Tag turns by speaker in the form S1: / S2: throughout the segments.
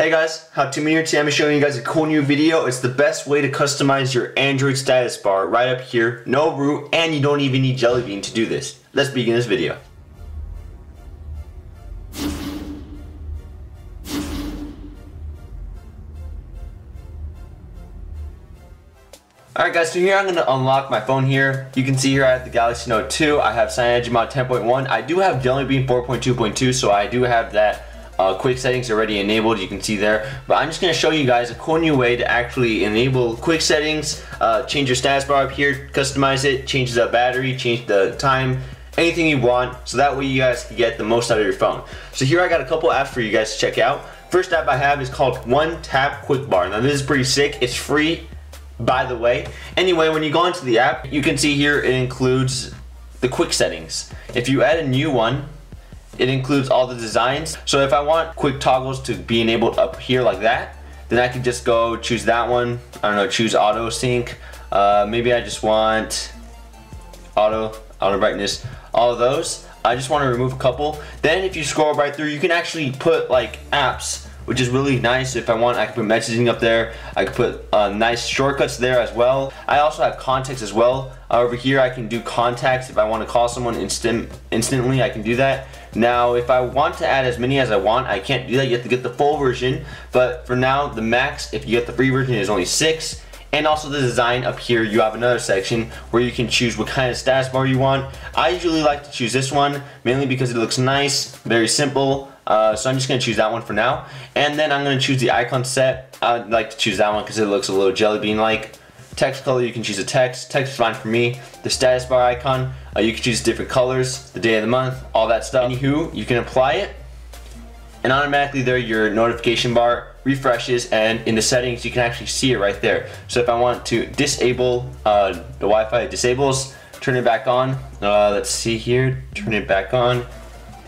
S1: Hey guys, HowToMen here. Today I'm showing you guys a cool new video. It's the best way to customize your Android status bar right up here. No root, and you don't even need Jelly Bean to do this. Let's begin this video. Alright guys, so here I'm going to unlock my phone here. You can see here I have the Galaxy Note 2. I have CyanogenMod 10.1. I do have Jelly Bean 4.2.2, so I do have that uh, quick settings already enabled you can see there. But I'm just gonna show you guys a cool new way to actually enable quick settings. Uh, change your status bar up here customize it change the battery change the time anything you want so that way you guys can get the most out of your phone. So here I got a couple apps for you guys to check out. First app I have is called one tap quick bar. Now this is pretty sick. It's free by the way. Anyway when you go into the app you can see here it includes the quick settings. If you add a new one it includes all the designs. So if I want quick toggles to be enabled up here like that, then I can just go choose that one. I don't know, choose auto sync. Uh, maybe I just want auto, auto brightness, all of those. I just want to remove a couple. Then if you scroll right through, you can actually put like apps, which is really nice. If I want, I can put messaging up there. I can put uh, nice shortcuts there as well. I also have contacts as well. Uh, over here, I can do contacts. If I want to call someone instant, instantly, I can do that. Now, if I want to add as many as I want, I can't do that. You have to get the full version. But for now, the max, if you get the free version, is only six. And also the design up here, you have another section where you can choose what kind of status bar you want. I usually like to choose this one, mainly because it looks nice, very simple. Uh, so I'm just gonna choose that one for now. And then I'm gonna choose the icon set. I'd like to choose that one because it looks a little jelly bean like. Text color, you can choose a text. Text is fine for me. The status bar icon, uh, you can choose different colors, the day of the month, all that stuff. Anywho, you can apply it, and automatically there your notification bar refreshes, and in the settings you can actually see it right there. So if I want to disable uh, the Wi-Fi, it disables, turn it back on. Uh, let's see here, turn it back on,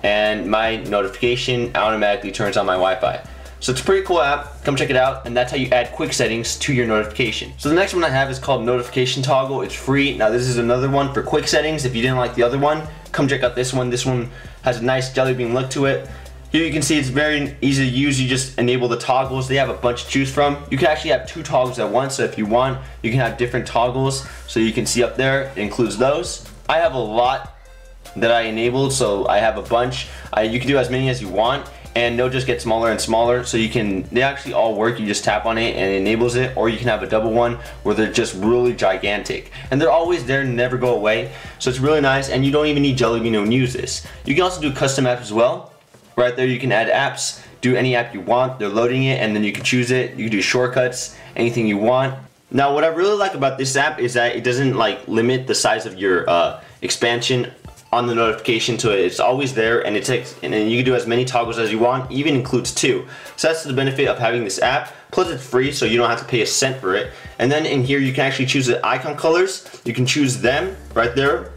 S1: and my notification automatically turns on my Wi-Fi. So it's a pretty cool app. Come check it out. And that's how you add quick settings to your notification. So the next one I have is called Notification Toggle. It's free. Now this is another one for quick settings. If you didn't like the other one, come check out this one. This one has a nice jelly bean look to it. Here you can see it's very easy to use. You just enable the toggles. They have a bunch to choose from. You can actually have two toggles at once. So if you want, you can have different toggles. So you can see up there, it includes those. I have a lot that I enabled. So I have a bunch. I, you can do as many as you want and they'll just get smaller and smaller. So you can they actually all work. You just tap on it and it enables it or you can have a double one where they're just really gigantic. And they're always there never go away. So it's really nice and you don't even need Jelly Bean to use this. You can also do custom apps as well. Right there you can add apps do any app you want. They're loading it and then you can choose it. You can do shortcuts anything you want. Now what I really like about this app is that it doesn't like limit the size of your uh, expansion on the notification to it. It's always there and it takes and you can do as many toggles as you want, even includes two. So that's the benefit of having this app. Plus it's free so you don't have to pay a cent for it. And then in here you can actually choose the icon colors. You can choose them right there.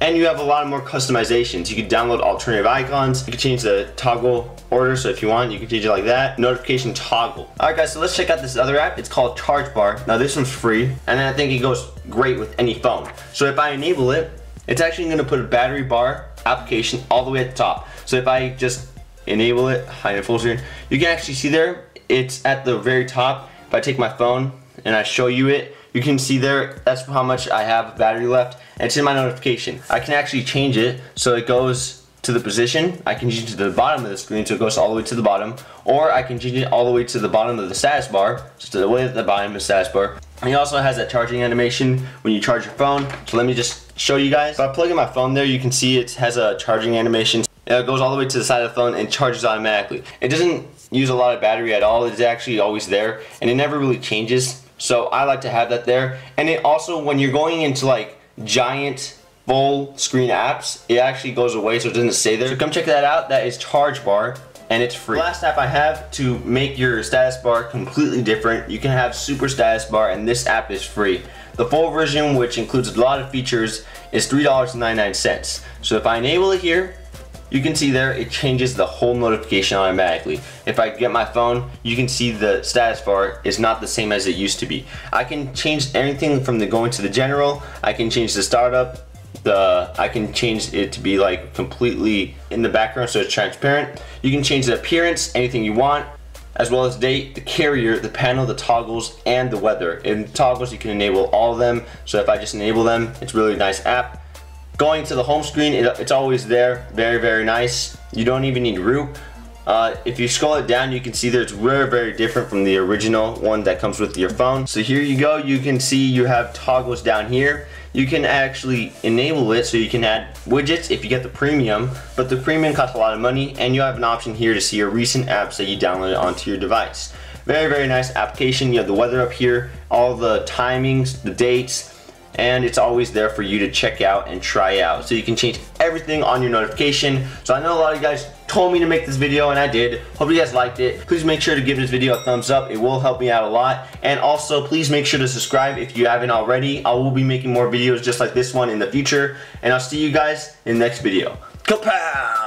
S1: And you have a lot more customizations. You can download alternative icons. You can change the toggle order. So if you want, you can change it like that. Notification toggle. All right guys, so let's check out this other app. It's called Charge Bar. Now this one's free and I think it goes great with any phone. So if I enable it, it's actually gonna put a battery bar application all the way at the top. So if I just enable it, hide it full screen, you can actually see there, it's at the very top. If I take my phone and I show you it, you can see there, that's how much I have battery left, and it's in my notification. I can actually change it so it goes to the position. I can change it to the bottom of the screen so it goes all the way to the bottom, or I can change it all the way to the bottom of the status bar, so to the way at the bottom of the status bar. And he also has that charging animation when you charge your phone. So let me just show you guys. If I plug in my phone there, you can see it has a charging animation. It goes all the way to the side of the phone and charges automatically. It doesn't use a lot of battery at all. It's actually always there and it never really changes. So I like to have that there. And it also, when you're going into like giant full screen apps, it actually goes away so it doesn't stay there. So come check that out. That is Charge Bar and it's free. The last app I have to make your status bar completely different, you can have Super Status Bar and this app is free. The full version, which includes a lot of features, is $3.99. So if I enable it here, you can see there it changes the whole notification automatically. If I get my phone, you can see the status bar is not the same as it used to be. I can change anything from the going to the general, I can change the startup, the I can change it to be like completely in the background so it's transparent. You can change the appearance, anything you want. as well as date, the carrier, the panel, the toggles, and the weather. In toggles, you can enable all of them. So if I just enable them, it's really nice app. Going to the home screen, it, it's always there. Very, very nice. You don't even need root. Uh, if you scroll it down, you can see that it's very, very different from the original one that comes with your phone. So here you go. You can see you have toggles down here. You can actually enable it so you can add widgets if you get the premium, but the premium costs a lot of money and you have an option here to see your recent apps that you downloaded onto your device. Very, very nice application. You have the weather up here, all the timings, the dates, and it's always there for you to check out and try out. So you can change everything on your notification. So I know a lot of you guys told me to make this video and I did. Hope you guys liked it. Please make sure to give this video a thumbs up. It will help me out a lot. And also please make sure to subscribe if you haven't already. I will be making more videos just like this one in the future. And I'll see you guys in the next video. Kapow!